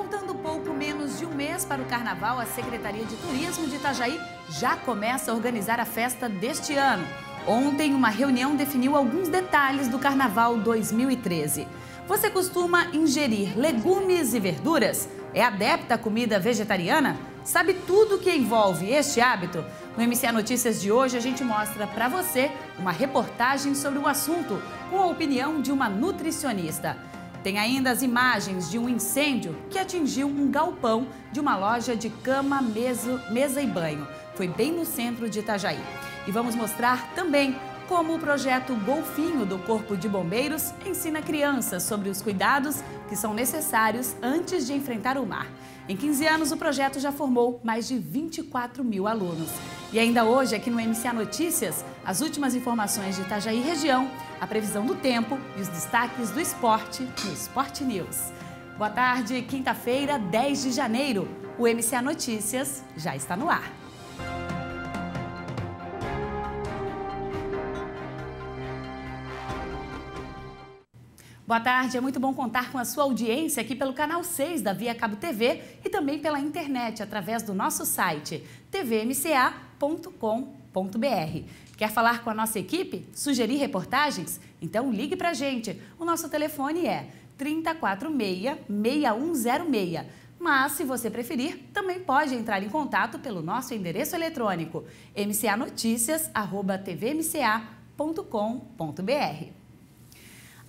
Faltando pouco menos de um mês para o carnaval, a Secretaria de Turismo de Itajaí já começa a organizar a festa deste ano. Ontem, uma reunião definiu alguns detalhes do Carnaval 2013. Você costuma ingerir legumes e verduras? É adepta à comida vegetariana? Sabe tudo o que envolve este hábito? No MCA Notícias de hoje, a gente mostra para você uma reportagem sobre o assunto com a opinião de uma nutricionista. Tem ainda as imagens de um incêndio que atingiu um galpão de uma loja de cama, mesa, mesa e banho. Foi bem no centro de Itajaí. E vamos mostrar também como o projeto Golfinho do Corpo de Bombeiros ensina crianças sobre os cuidados que são necessários antes de enfrentar o mar. Em 15 anos, o projeto já formou mais de 24 mil alunos. E ainda hoje, aqui no MCA Notícias, as últimas informações de Itajaí região, a previsão do tempo e os destaques do esporte no Esporte News. Boa tarde, quinta-feira, 10 de janeiro. O MCA Notícias já está no ar. Boa tarde, é muito bom contar com a sua audiência aqui pelo canal 6 da Via Cabo TV e também pela internet através do nosso site tvmca.com.br. Quer falar com a nossa equipe? Sugerir reportagens? Então ligue para a gente. O nosso telefone é 3046-6106. Mas, se você preferir, também pode entrar em contato pelo nosso endereço eletrônico mcanoticias.tvmca.com.br.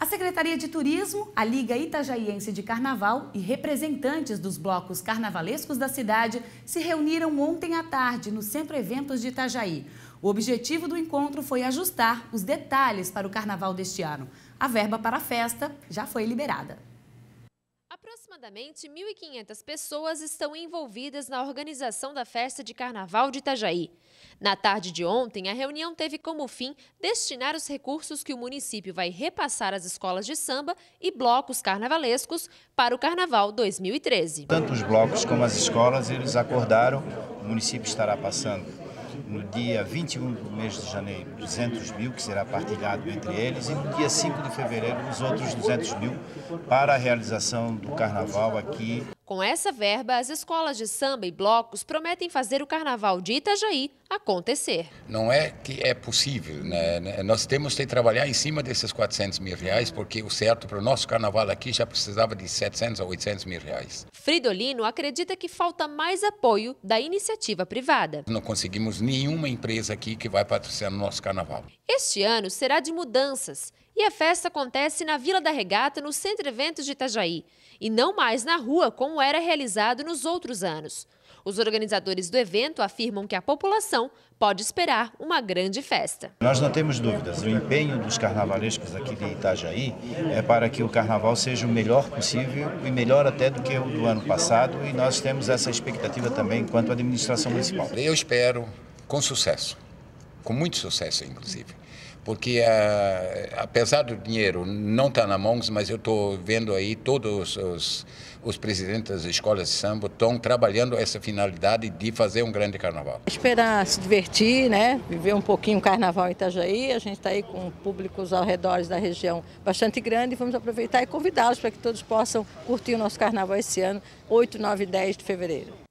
A Secretaria de Turismo, a Liga Itajaiense de Carnaval e representantes dos blocos carnavalescos da cidade se reuniram ontem à tarde no Centro Eventos de Itajaí. O objetivo do encontro foi ajustar os detalhes para o carnaval deste ano. A verba para a festa já foi liberada. Aproximadamente 1.500 pessoas estão envolvidas na organização da festa de carnaval de Itajaí. Na tarde de ontem, a reunião teve como fim destinar os recursos que o município vai repassar às escolas de samba e blocos carnavalescos para o Carnaval 2013. Tanto os blocos como as escolas, eles acordaram, o município estará passando no dia 21 do mês de janeiro, 200 mil, que será partilhado entre eles, e no dia 5 de fevereiro, os outros 200 mil para a realização do carnaval aqui com essa verba, as escolas de samba e blocos prometem fazer o carnaval de Itajaí acontecer. Não é que é possível, né? nós temos que trabalhar em cima desses 400 mil reais, porque o certo para o nosso carnaval aqui já precisava de 700 a 800 mil reais. Fridolino acredita que falta mais apoio da iniciativa privada. Não conseguimos nenhuma empresa aqui que vai patrocinar o nosso carnaval. Este ano será de mudanças e a festa acontece na Vila da Regata, no Centro Eventos de Itajaí e não mais na rua como era realizado nos outros anos. Os organizadores do evento afirmam que a população pode esperar uma grande festa. Nós não temos dúvidas, o empenho dos carnavalescos aqui de Itajaí é para que o carnaval seja o melhor possível e melhor até do que o do ano passado e nós temos essa expectativa também quanto à administração municipal. Eu espero com sucesso, com muito sucesso inclusive porque uh, apesar do dinheiro não estar tá na mão, mas eu estou vendo aí todos os, os, presidentes das escolas de samba estão trabalhando essa finalidade de fazer um grande carnaval. Esperar se divertir, né? viver um pouquinho o carnaval em Itajaí, a gente está aí com públicos ao redor da região bastante grande vamos aproveitar e convidá-los para que todos possam curtir o nosso carnaval esse ano, 8, 9 e 10 de fevereiro.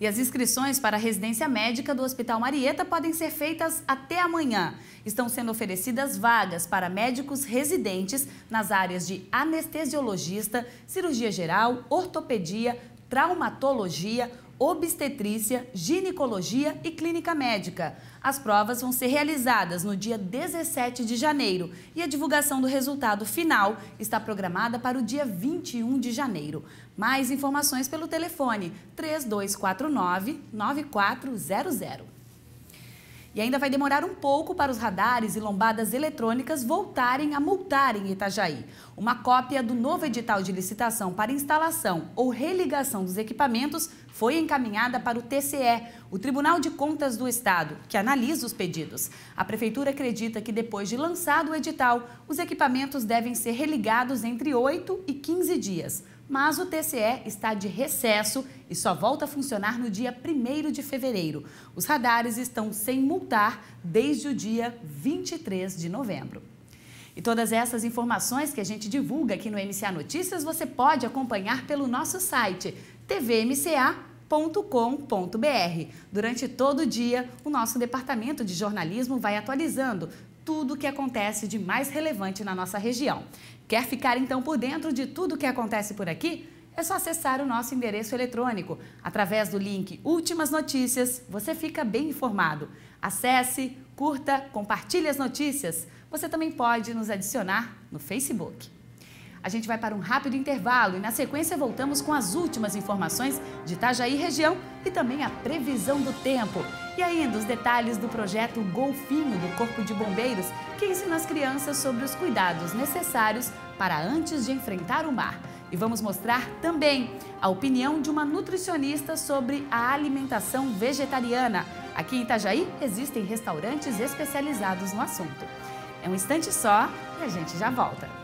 E as inscrições para a residência médica do Hospital Marieta podem ser feitas até amanhã. Estão sendo oferecidas vagas para médicos residentes nas áreas de anestesiologista, cirurgia geral, ortopedia, traumatologia, obstetrícia, ginecologia e clínica médica. As provas vão ser realizadas no dia 17 de janeiro e a divulgação do resultado final está programada para o dia 21 de janeiro. Mais informações pelo telefone 3249 9400. E ainda vai demorar um pouco para os radares e lombadas eletrônicas voltarem a multarem Itajaí. Uma cópia do novo edital de licitação para instalação ou religação dos equipamentos foi encaminhada para o TCE, o Tribunal de Contas do Estado, que analisa os pedidos. A Prefeitura acredita que depois de lançado o edital, os equipamentos devem ser religados entre 8 e 15 dias mas o TCE está de recesso e só volta a funcionar no dia 1 de fevereiro. Os radares estão sem multar desde o dia 23 de novembro. E todas essas informações que a gente divulga aqui no MCA Notícias você pode acompanhar pelo nosso site tvmca.com.br. Durante todo o dia, o nosso departamento de jornalismo vai atualizando tudo o que acontece de mais relevante na nossa região. Quer ficar então por dentro de tudo o que acontece por aqui? É só acessar o nosso endereço eletrônico. Através do link Últimas Notícias, você fica bem informado. Acesse, curta, compartilhe as notícias. Você também pode nos adicionar no Facebook. A gente vai para um rápido intervalo e na sequência voltamos com as últimas informações de Itajaí região e também a previsão do tempo. E ainda os detalhes do projeto Golfinho do Corpo de Bombeiros, que ensina as crianças sobre os cuidados necessários para antes de enfrentar o mar. E vamos mostrar também a opinião de uma nutricionista sobre a alimentação vegetariana. Aqui em Itajaí existem restaurantes especializados no assunto. É um instante só e a gente já volta.